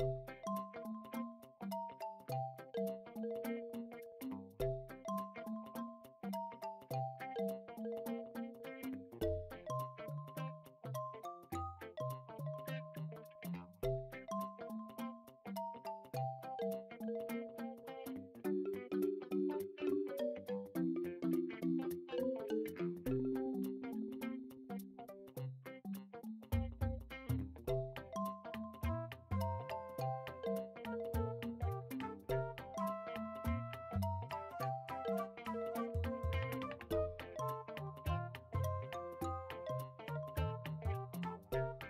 Bye. え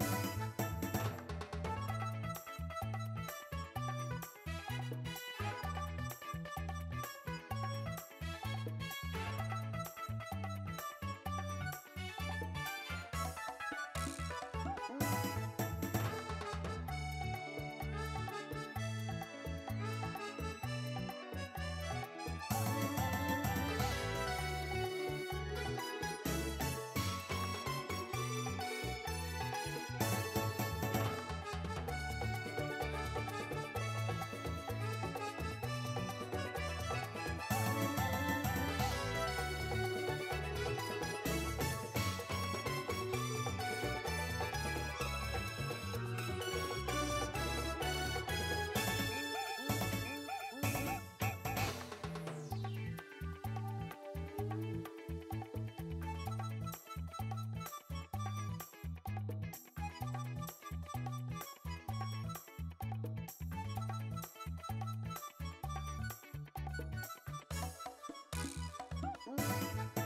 Música hum. fundo. Hum.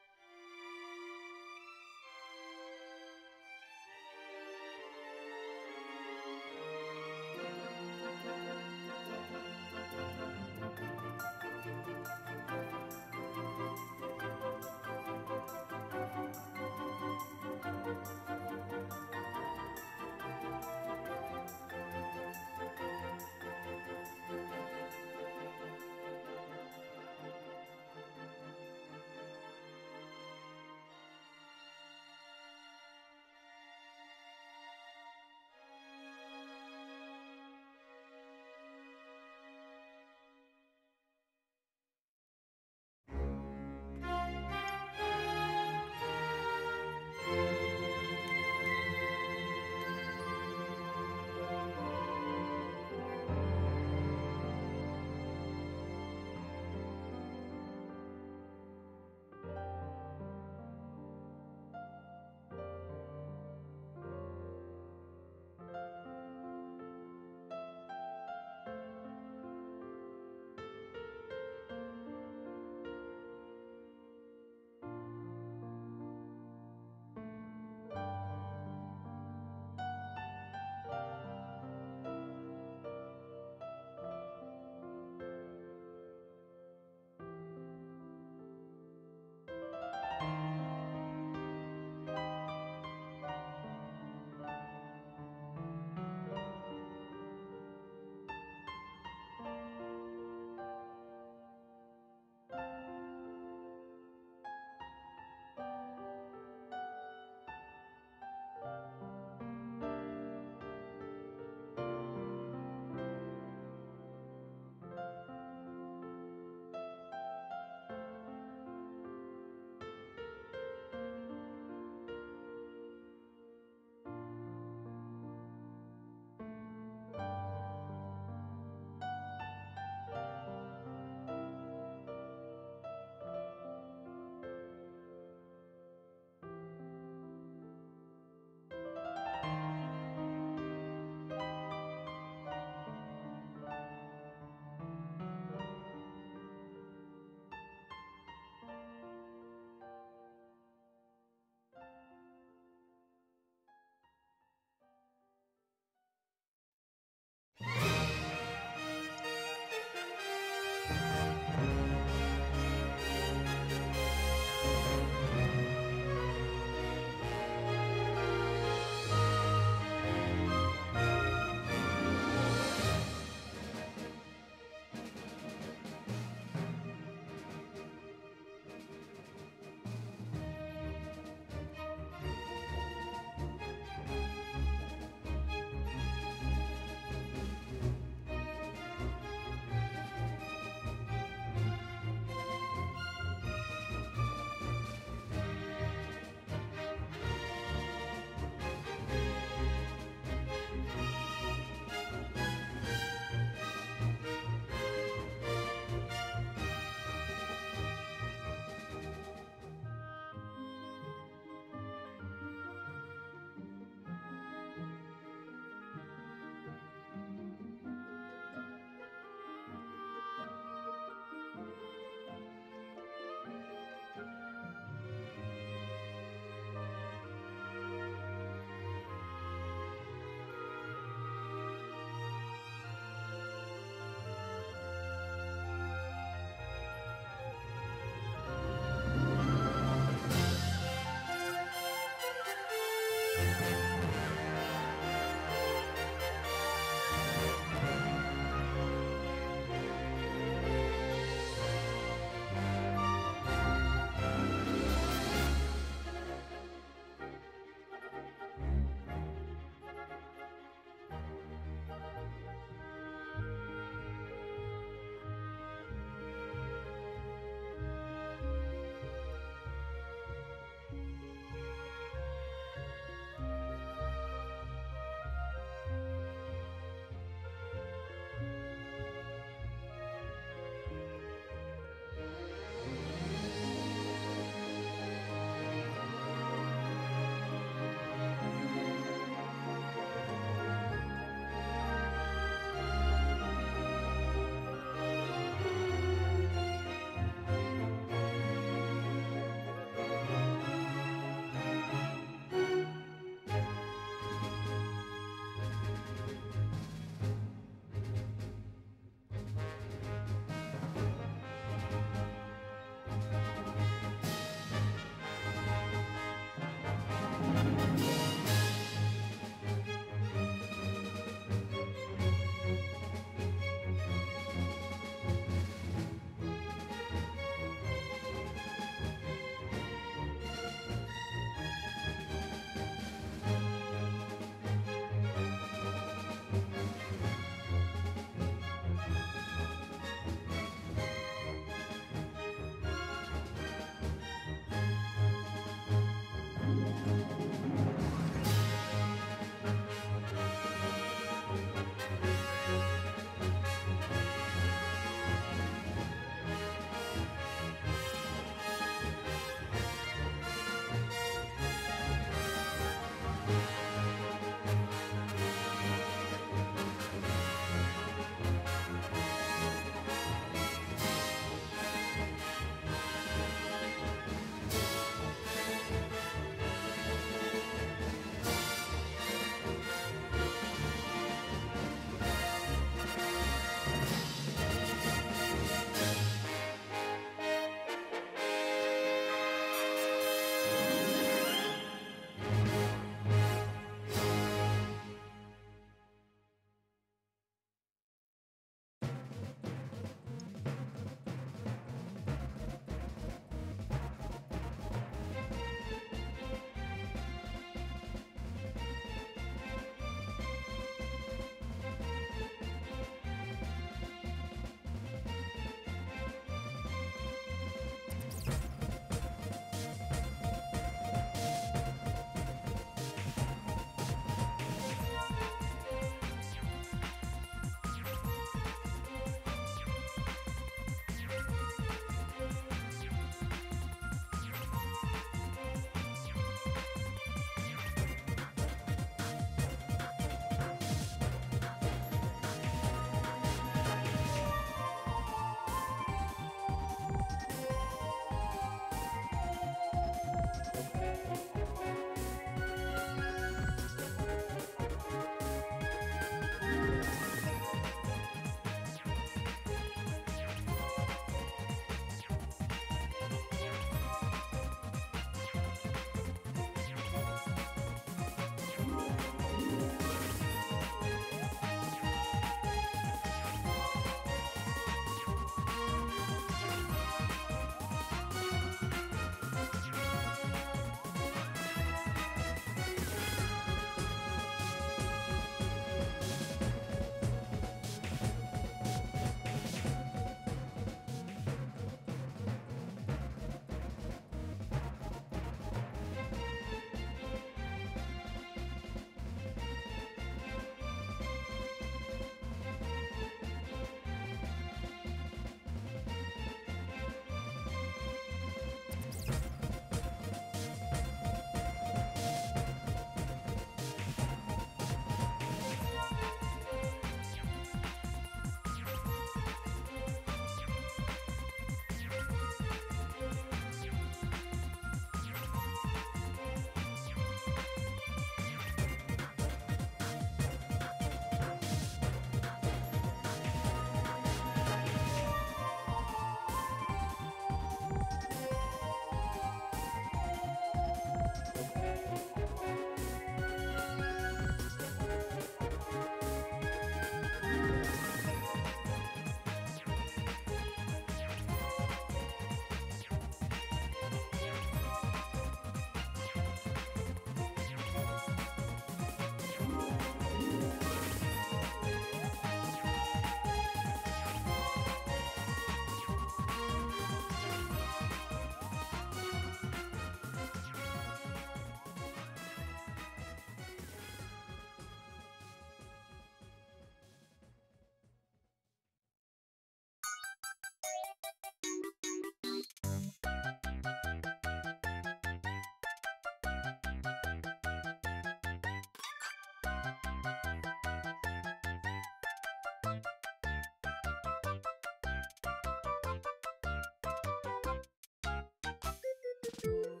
you.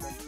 Bye.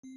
Música